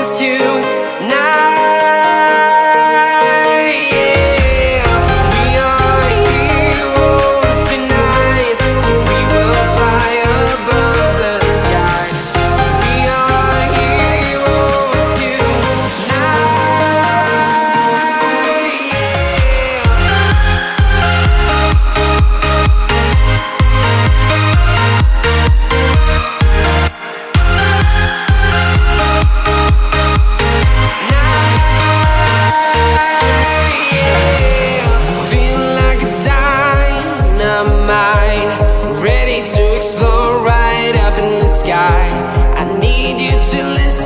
heroes tonight. Yeah.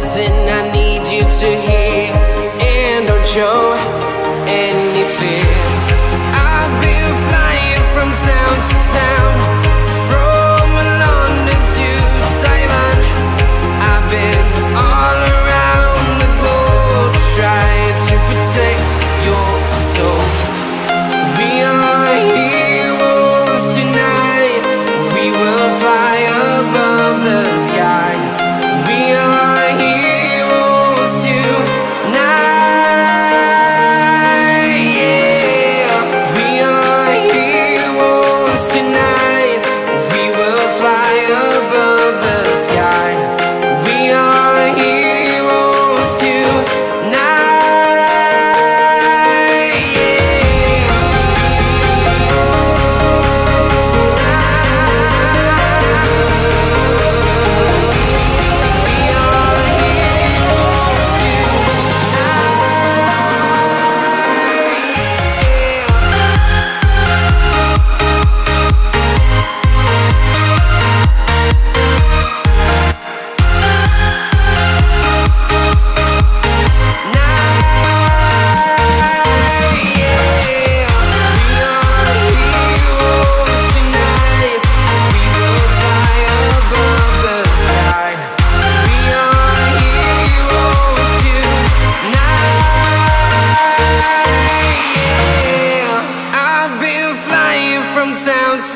listen, I need you to hear, and don't show any